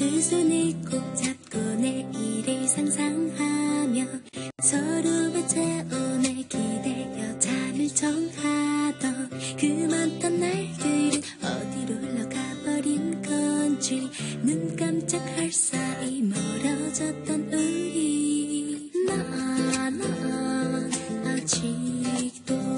두 손을 꼭 잡고 내일을 상상하며 서로 맞아 오늘 기대어 잠을 청하던 그 많던 날들은 어디로 흘러가버린 건지 눈 깜짝할 사이 멀어졌던 우리. 난 아직도